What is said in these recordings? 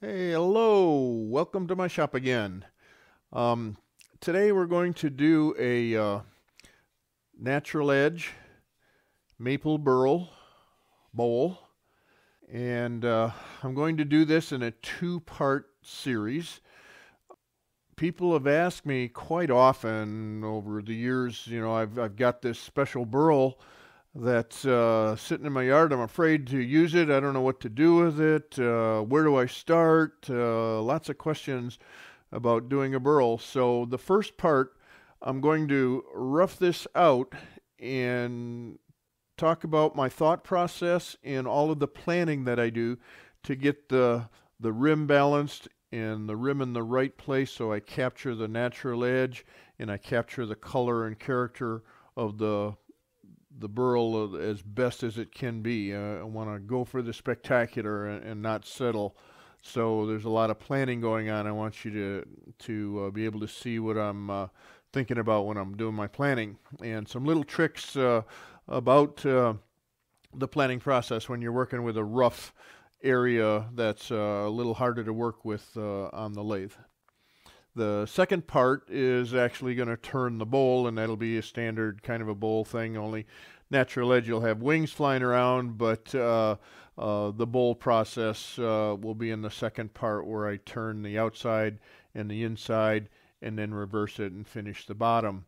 Hey, hello. Welcome to my shop again. Um, today we're going to do a uh, natural edge maple burl bowl. And uh, I'm going to do this in a two-part series. People have asked me quite often over the years, you know, I've, I've got this special burl that's uh, sitting in my yard. I'm afraid to use it. I don't know what to do with it. Uh, where do I start? Uh, lots of questions about doing a burl. So the first part, I'm going to rough this out and talk about my thought process and all of the planning that I do to get the the rim balanced and the rim in the right place so I capture the natural edge and I capture the color and character of the the burl as best as it can be. Uh, I want to go for the spectacular and, and, not settle. So there's a lot of planning going on. I want you to to uh, be able to see what I'm uh, thinking about when I'm doing my planning and some little tricks uh, about uh, the planning process when you're working with a rough area that's a little harder to work with on the lathe. The second part is actually going to turn the bowl, and that'll be a standard kind of a bowl thing, only natural edge you'll have wings flying around, but uh, uh, the bowl process uh, will be in the second part where I turn the outside and the inside and then reverse it and finish the bottom.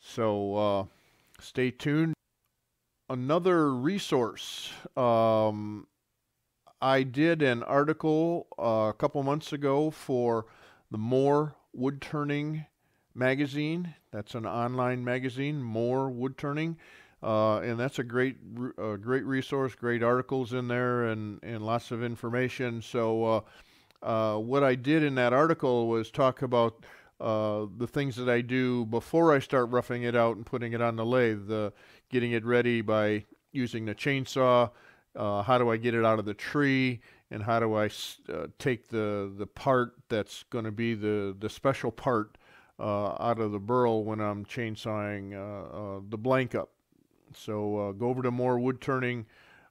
So uh, stay tuned. Another resource. Um, I did an article uh, a couple months ago for the More Wood Turning magazine. That's an online magazine, More Wood Turning. Uh, and that's a great, great resource, great articles in there, and, and lots of information. So, uh, uh what I did in that article was talk about uh, the things that I do before I start roughing it out and putting it on the lathe, the getting it ready by using the chainsaw. Uh, how do I get it out of the tree? And how do I uh, take the the part that's going to be the the special part uh, out of the burl when I'm chainsawing uh, uh the blank up. So uh, go over to more wood turning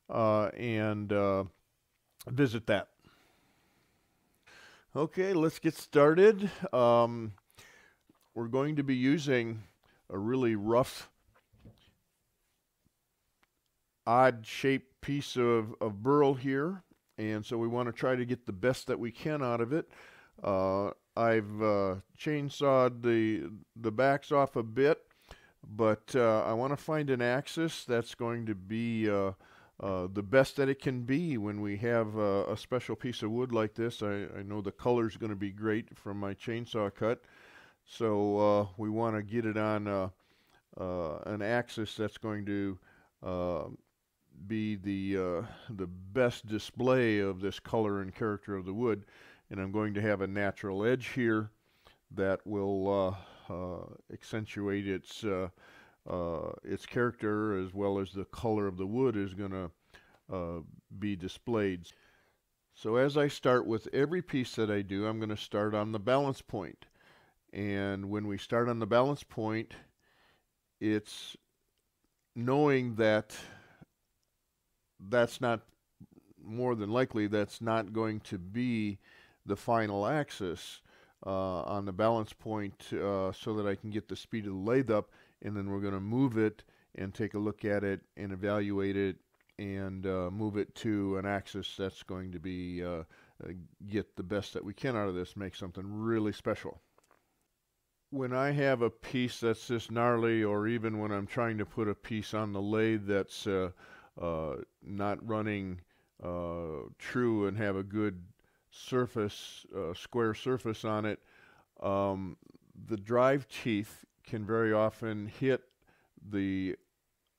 uh, and visit that. Okay, let's get started. Um, we're going to be using a really rough, odd shaped piece of, of burl here and so we want to try to get the best that we can out of it. Uh, I've uh, chainsawed the the backs off a bit, but uh, I want to find an axis that's going to be uh, uh, the best that it can be when we have uh, a special piece of wood like this. I, I know the color is going to be great from my chainsaw cut, so we want to get it on an axis that's going to be the uh, the best display of this color and character of the wood and I'm going to have a natural edge here that will uh, uh, accentuate its uh, its character as well as the color of the wood is going to uh, be displayed. So as I start with every piece that I do I'm going to start on the balance point and when we start on the balance point it's knowing that that's not more than likely that's not going to be the final axis uh, on the balance point uh, so that I can get the speed of the lathe up and then we're going to move it and take a look at it and evaluate it and uh, move it to an axis that's going to be uh, uh, get the best that we can out of this make something really special. When I have a piece that's this gnarly or even when I'm trying to put a piece on the lathe that's uh, not running uh, true and have a good surface, uh, square surface on it, um, the drive teeth can very often hit the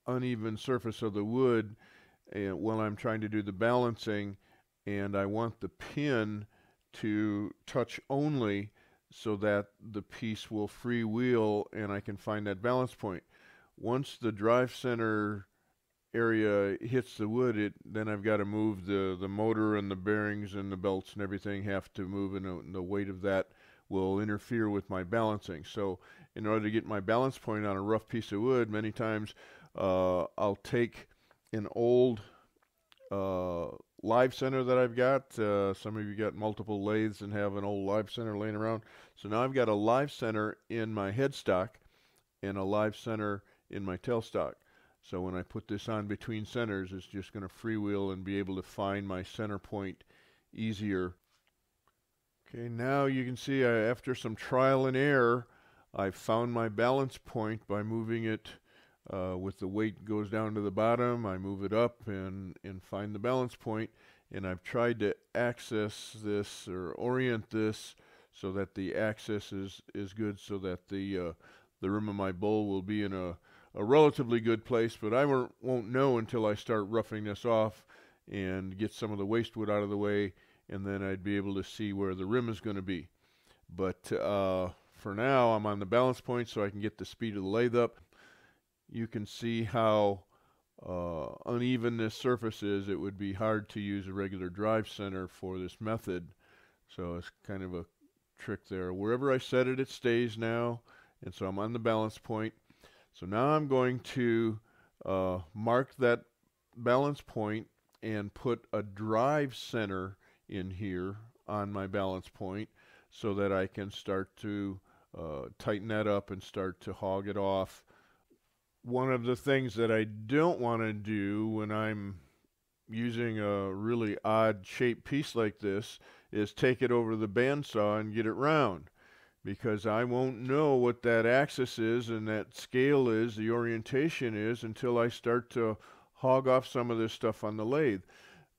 uneven surface of the wood and while I'm trying to do the balancing and I want the pin to touch only so that the piece will freewheel and I can find that balance point. Once the drive center area hits the wood, it then I've got to move the the motor and the bearings and the belts and everything have to move, and the weight of that will interfere with my balancing. So, in order to get my balance point on a rough piece of wood, many times uh, I'll take an old uh, live center that I've got. Uh, some of you got multiple lathes and have an old live center laying around. So now I've got a live center in my headstock and a live center in my tailstock. So when I put this on between centers, it's just going to freewheel and be able to find my center point easier. Okay, now you can see uh, after some trial and error, I found my balance point by moving it uh, with the weight goes down to the bottom. I move it up and, and find the balance point. And I've tried to access this or orient this so that the axis is, is good so that the, uh, the rim of my bowl will be in a, a relatively good place. But I won't, know until I start roughing this off and get some of the waste wood out of the way. And then I'd be able to see where the rim is going to be. But uh, for now, I'm on the balance point so I can get the speed of the lathe up. You can see how uh, uneven this surface is. It would be hard to use a regular drive center for this method. So it's kind of a trick there. Wherever I set it, it stays now. And so I'm on the balance point. So now I'm going to uh, mark that balance point and put a drive center in here on my balance point so that I can start to uh, tighten that up and start to hog it off. One of the things that I don't want to do when I'm using a really odd shaped piece like this is take it over the bandsaw and get it round because I won't know what that axis is and that scale is, the orientation is, until I start to hog off some of this stuff on the lathe.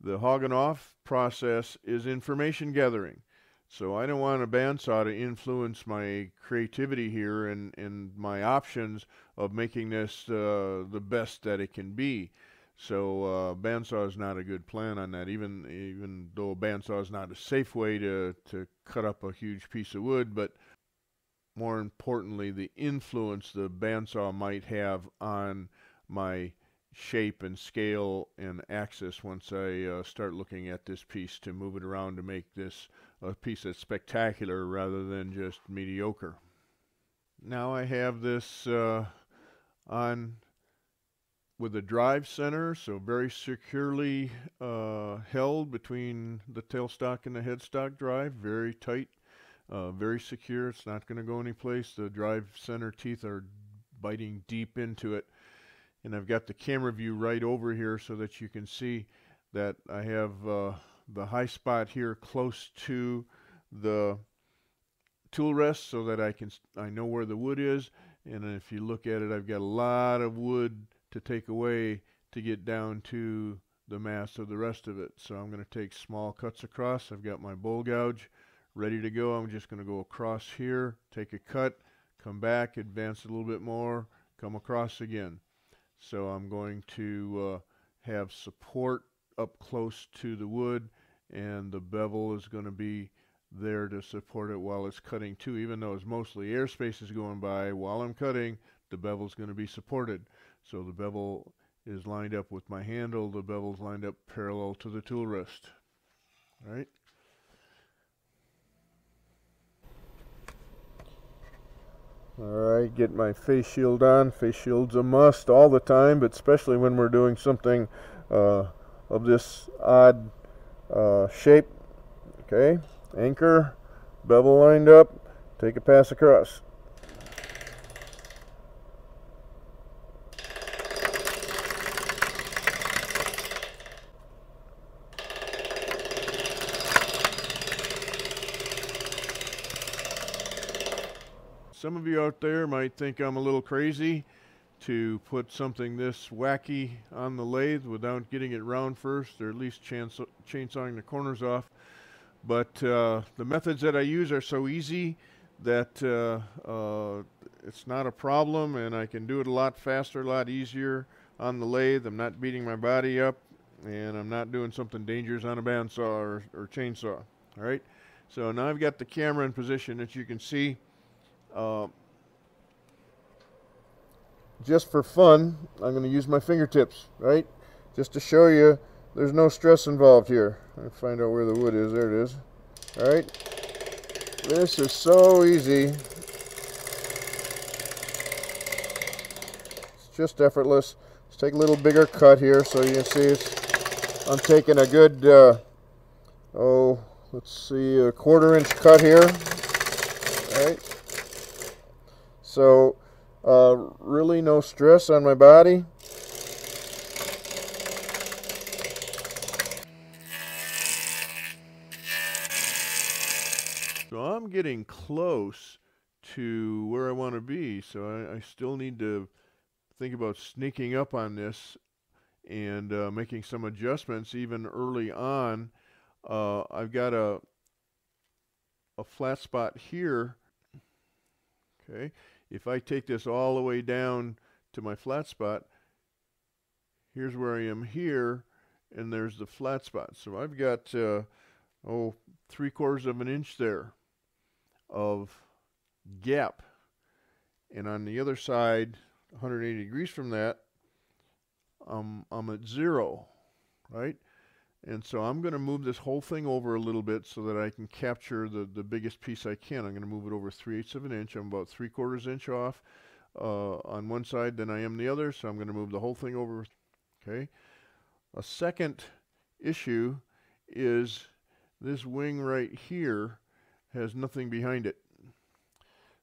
The hogging off process is information gathering. So I don't want a bandsaw to influence my creativity here and, and my options of making this uh, the best that it can be. So uh, bandsaw is not a good plan on that, even even though a bandsaw is not a safe way to, to cut up a huge piece of wood, but more importantly, the influence the bandsaw might have on my shape and scale and axis once I uh, start looking at this piece to move it around to make this a piece that's spectacular rather than just mediocre. Now I have this uh, on with a drive center, so very securely uh, held between the tailstock and the headstock drive, very tight, uh, very secure. It's not going to go anyplace. The drive center teeth are biting deep into it. And I've got the camera view right over here so that you can see that I have uh, the high spot here close to the tool rest so that I can I know where the wood is and if you look at it I've got a lot of wood to take away to get down to the mass of the rest of it. So I'm going to take small cuts across. I've got my bowl gouge ready to go. I'm just going to go across here take a cut come back advance a little bit more come across again. So I'm going to uh, have support up close to the wood and the bevel is going to be there to support it while it's cutting too. Even though it's mostly airspace is going by while I'm cutting the bevel is going to be supported so the bevel is lined up with my handle the bevel is lined up parallel to the tool rest. Right? All right get my face shield on. Face shield's a must all the time but especially when we're doing something uh, of this odd uh, shape. Okay, anchor, bevel lined up, take a pass across. Some of you out there might think I'm a little crazy to put something this wacky on the lathe without getting it round first, or at least chainsawing the corners off. But uh, the methods that I use are so easy that uh, uh, it's not a problem, and I can do it a lot faster, a lot easier on the lathe. I'm not beating my body up, and I'm not doing something dangerous on a bandsaw or, or chainsaw. All right. So now I've got the camera in position that you can see. Uh, just for fun, I'm going to use my fingertips, right? Just to show you there's no stress involved here. I find out where the wood is. There it is. All right. This is so easy. It's just effortless. Let's take a little bigger cut here so you can see it's I'm taking a good, uh, oh, let's see, a quarter inch cut here. All right. So, uh, really no stress on my body. So I'm getting close to where I want to be. So I, I, still need to think about sneaking up on this and uh, making some adjustments even early on. Uh, I've got a a flat spot here. Okay, if I take this all the way down to my flat spot, here's where I am here, and there's the flat spot. So I've got uh, oh three quarters of an inch there of gap. And on the other side, 180 degrees from that, um, I'm at zero, right? And so I'm going to move this whole thing over a little bit so that I can capture the, the biggest piece I can. I'm going to move it over 3 eighths of an inch. I'm about 3 quarters inch off uh, on one side than I am the other, so I'm going to move the whole thing over. Okay. A second issue is this wing right here has nothing behind it.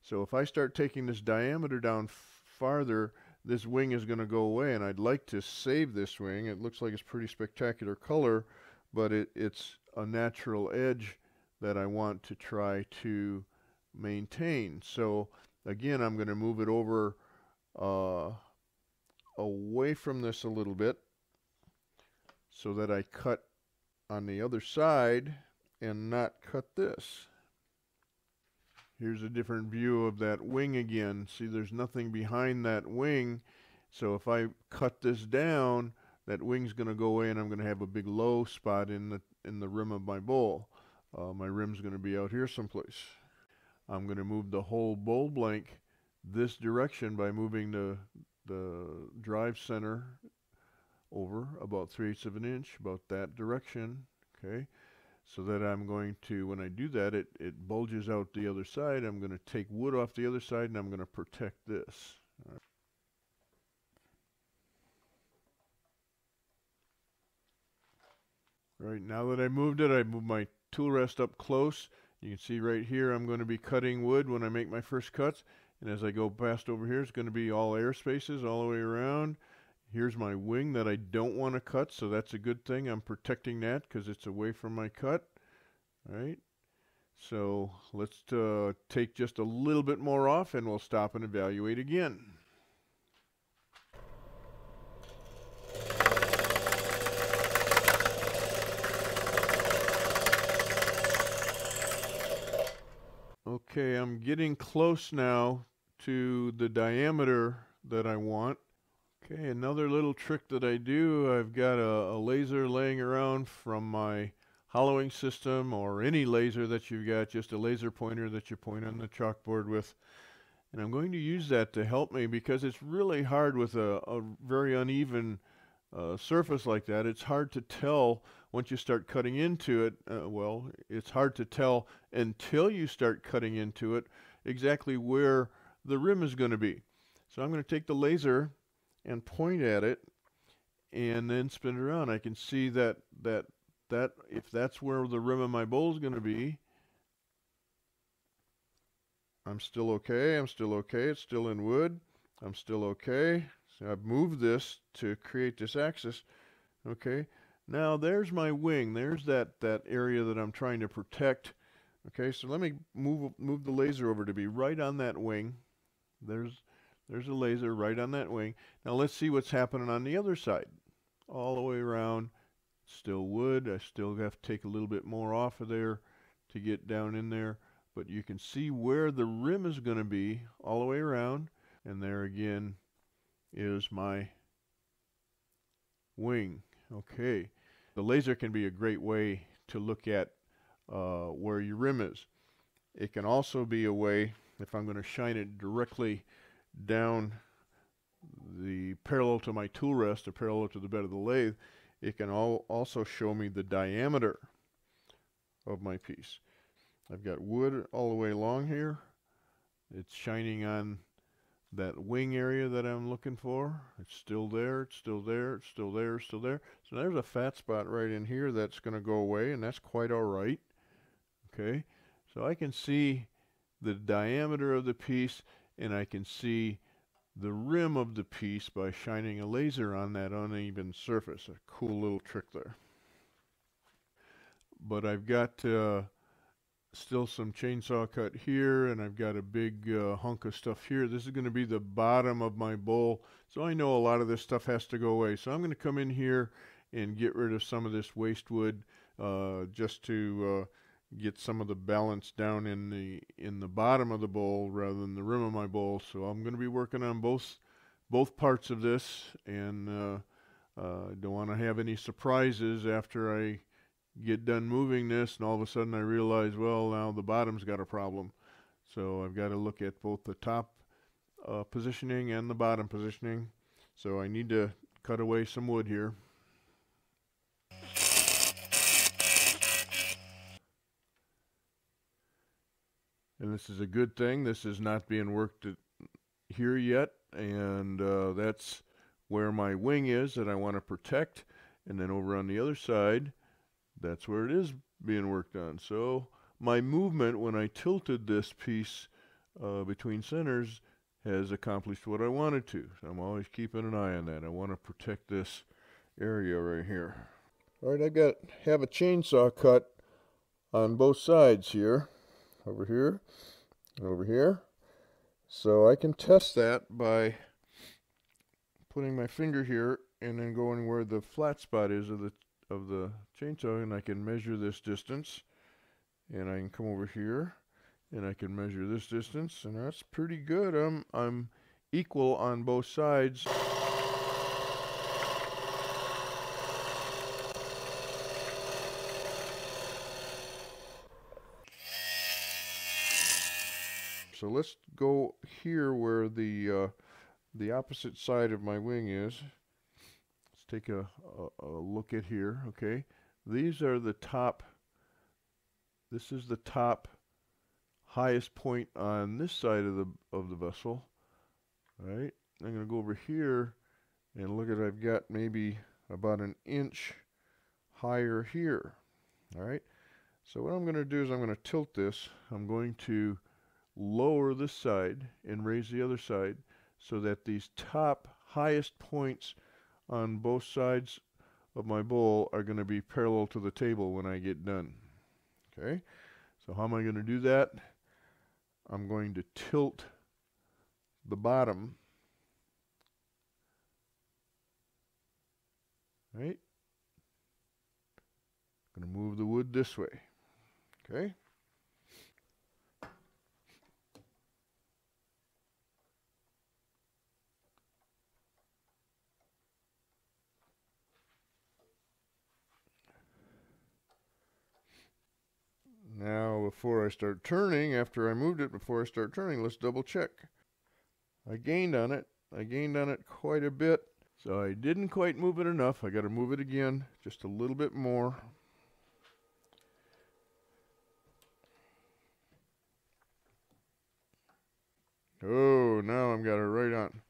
So if I start taking this diameter down farther, this wing is going to go away, and I'd like to save this wing. It looks like it's pretty spectacular color, but it, it's a natural edge that I want to try to maintain. So again, I'm going to move it over uh, away from this a little bit so that I cut on the other side and not cut this. Here's a different view of that wing again. See, there's nothing behind that wing. So if I cut this down, that wing's going to go away and I'm going to have a big low spot in the, in the rim of my bowl. Uh, my rim's going to be out here someplace. I'm going to move the whole bowl blank this direction by moving the, the drive center over about 3 eighths of an inch, about that direction. Okay so that I'm going to, when I do that, it, it bulges out the other side. I'm going to take wood off the other side and I'm going to protect this. Right. right, now that I moved it, I moved my tool rest up close. You can see right here I'm going to be cutting wood when I make my first cuts. And as I go past over here, it's going to be all air spaces all the way around. Here's my wing that I don't want to cut, so that's a good thing. I'm protecting that because it's away from my cut. All right. So let's uh, take just a little bit more off and we'll stop and evaluate again. Okay, I'm getting close now to the diameter that I want. Okay, another little trick that I do, I've got a, a, laser laying around from my hollowing system or any laser that you've got, just a laser pointer that you point on the chalkboard with. And I'm going to use that to help me because it's really hard with a, a very uneven uh, surface like that. It's hard to tell once you start cutting into it. Uh, well, it's hard to tell until you start cutting into it exactly where the rim is going to be. So I'm going to take the laser and point at it and then spin it around. I can see that that that if that's where the rim of my bowl is going to be, I'm still okay. I'm still okay. It's still in wood. I'm still okay. So I've moved this to create this axis. Okay. Now there's my wing. There's that that area that I'm trying to protect. Okay. So let me move move the laser over to be right on that wing. There's there's a laser right on that wing. Now let's see what's happening on the other side. All the way around, still wood. I still have to take a little bit more off of there to get down in there. But you can see where the rim is going to be all the way around. And there again is my wing. Okay. The laser can be a great way to look at uh, where your rim is. It can also be a way, if I'm going to shine it directly down the parallel to my tool rest or parallel to the bed of the lathe, it can all also show me the diameter of my piece. I've got wood all the way along here. It's shining on that wing area that I'm looking for. It's still there, it's still there, it's still there, it's still there. So there's a fat spot right in here that's going to go away, and that's quite all right. Okay, so I can see the diameter of the piece, and I can see the rim of the piece by shining a laser on that uneven surface. A cool little trick there. But I've got uh, still some chainsaw cut here and I've got a big uh, hunk of stuff here. This is going to be the bottom of my bowl. So I know a lot of this stuff has to go away. So I'm going to come in here and get rid of some of this waste wood uh, just to uh, get some of the balance down in the in the bottom of the bowl rather than the rim of my bowl. So I'm going to be working on both both parts of this and uh, uh, don't want to have any surprises after I get done moving this and all of a sudden I realize, well, now the bottom's got a problem. So I've got to look at both the top uh, positioning and the bottom positioning. So I need to cut away some wood here. And this is a good thing. This is not being worked here yet. And uh, that's where my wing is that I want to protect. And then over on the other side, that's where it is being worked on. So my movement when I tilted this piece uh, between centers has accomplished what I wanted to. So I'm always keeping an eye on that. I want to protect this area right here. All right, I got have a chainsaw cut on both sides here, over here, and over here. So I can test that by putting my finger here and then going where the flat spot is of the of the chainsaw and I can measure this distance and I can come over here and I can measure this distance and that's pretty good. I'm, I'm equal on both sides. So let's go here where the uh, the opposite side of my wing is Let's take a, a, a look at here, okay? These are the top, this is the top highest point on this side of the, of the vessel, right? I'm going to go over here and look at I've got maybe about an inch higher here, all right? So what I'm going to do is I'm going to tilt this. I'm going to lower this side and raise the other side so that these top highest points on both sides of my bowl are going to be parallel to the table when I get done. Okay, so how am I going to do that? I'm going to tilt the bottom, right? I'm going to move the wood this way, okay? Now, before I start turning, after I moved it, before I start turning, let's double check. I gained on it. I gained on it quite a bit. So I didn't quite move it enough. I got to move it again, just a little bit more. Oh, now I've got it right on.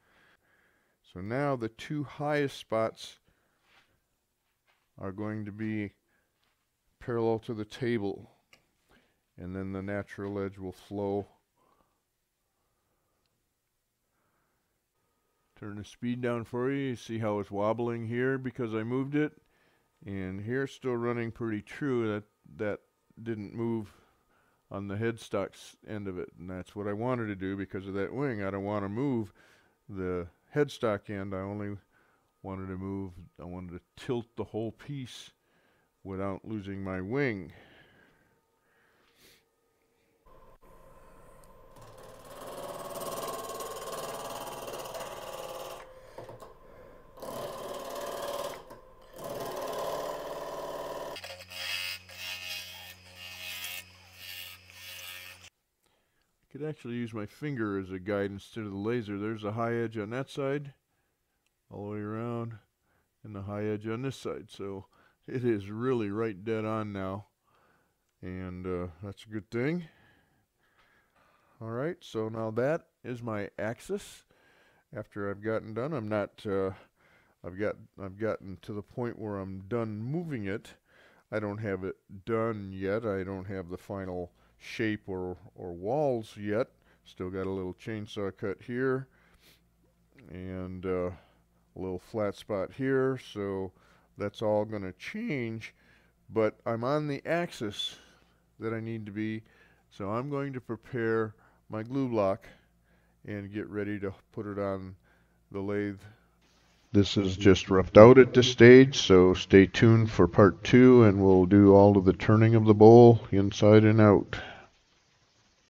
So now the two highest spots are going to be parallel to the table and then the natural edge will flow. Turn the speed down for you. you see how it's wobbling here because I moved it. And here still running pretty true. That that didn't move on the headstock's end of it. And that's what I wanted to do because of that wing. I don't want to move the headstock end. I only wanted to move, I wanted to tilt the whole piece without losing my wing. Could actually use my finger as a guide instead of the laser. There's a high edge on that side, all the way around, and the high edge on this side. So it is really right dead on now, and uh, that's a good thing. All right, so now that is my axis. after I've gotten done. I'm not, uh, I've got, I've gotten to the point where I'm done moving it. I don't have it done yet. I don't have the final shape or, or walls yet. Still got a little chainsaw cut here and uh, a little flat spot here. So that's all going to change, but I'm on the axis that I need to be. So I'm going to prepare my glue block and get ready to put it on the lathe. This is just roughed out at this stage, so stay tuned for part two and we'll do all of the turning of the bowl inside and out.